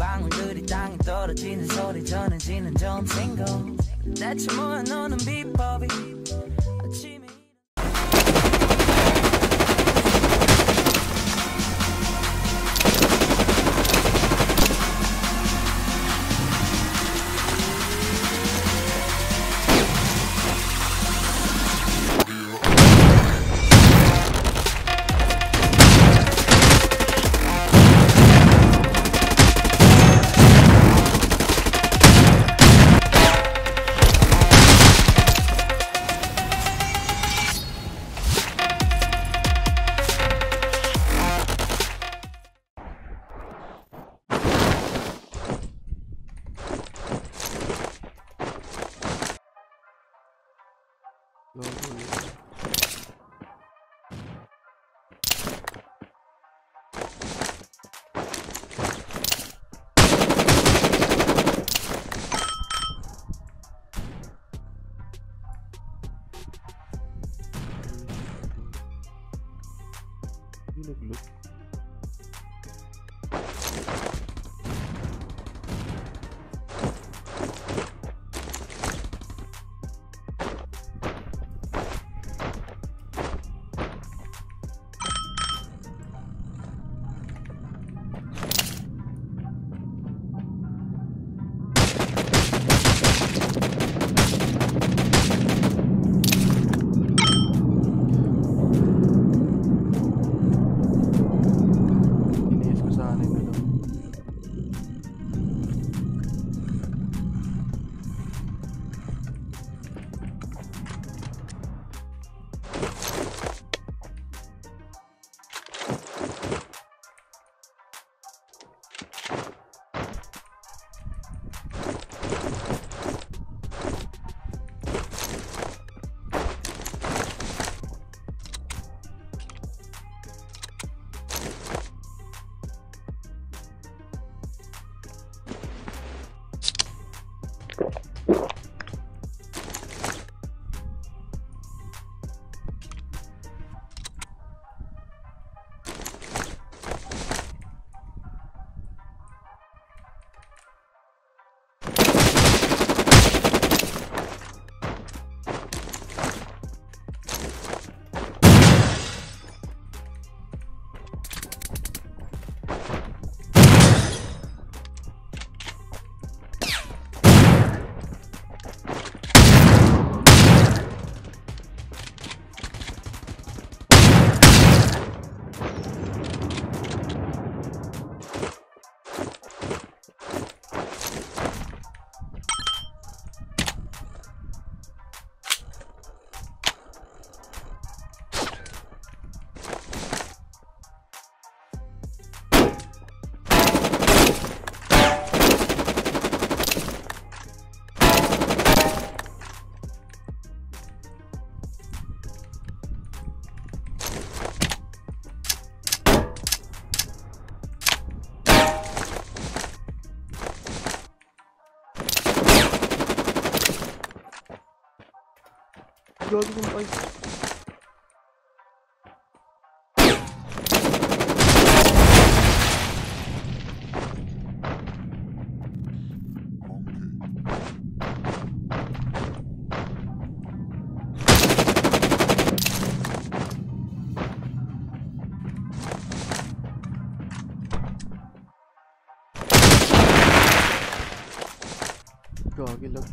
방울들이 땅에 떨어지는 소리 전해지는 점 싱글 대체 뭐야 너는 비법이 vô cái con ơi Rồi cái lúc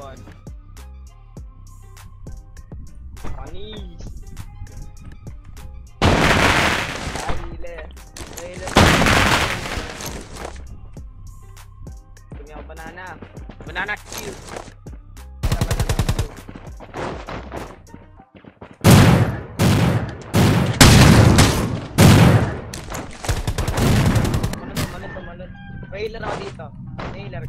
one. Ako banana. Banana kill. Healer ako dito. May healer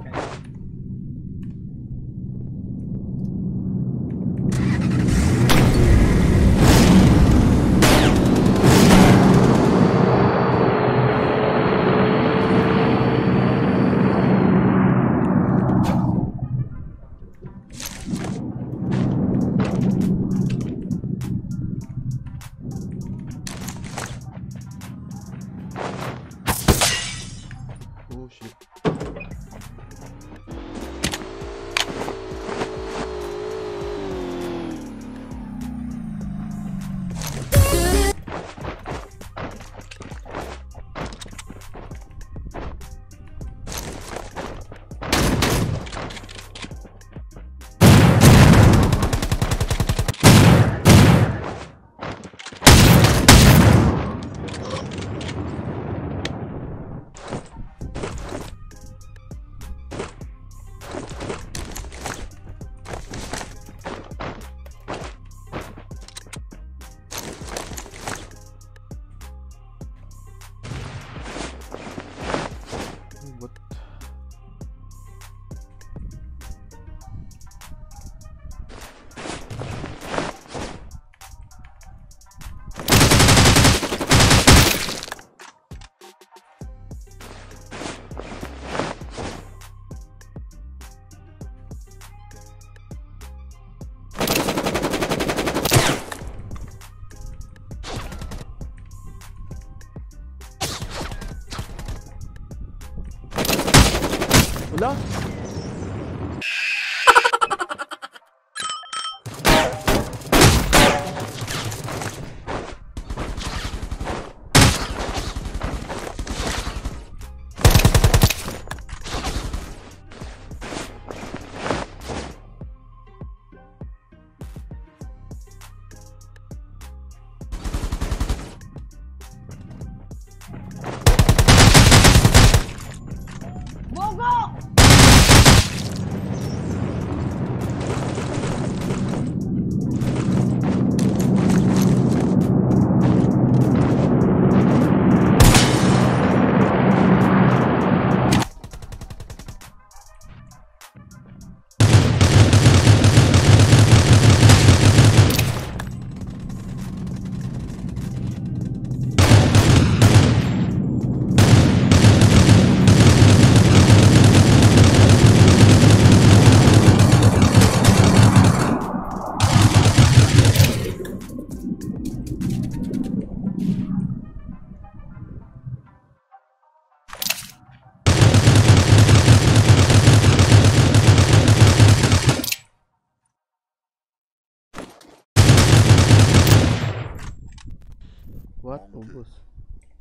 What? Ubus.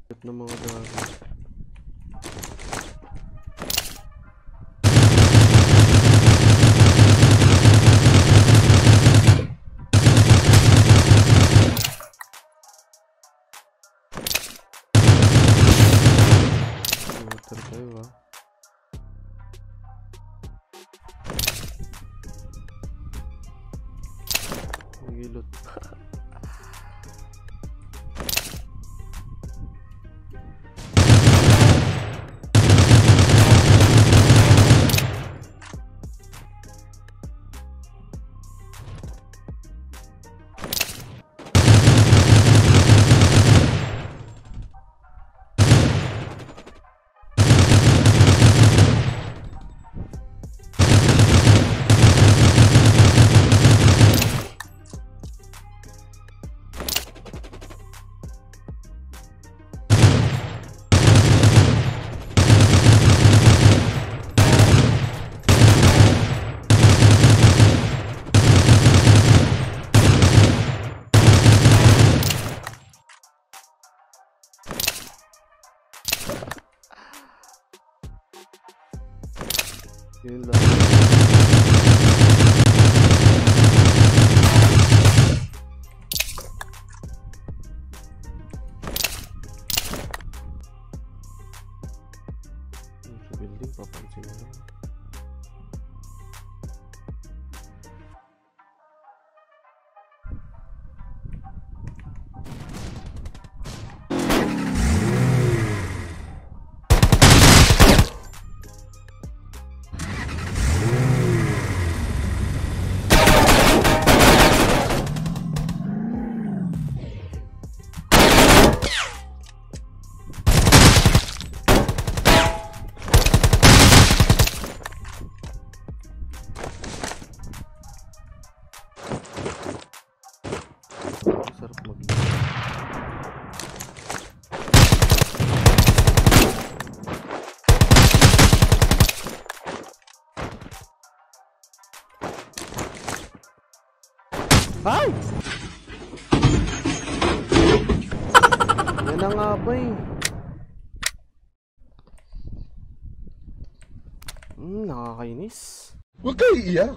Shit ng mga gago. Water tayo 제일 나. 저 멜링 봐봐 지금. Ay! Yan na nga ba eh. Hmm, nakakainis. Huwag kayo iiyak.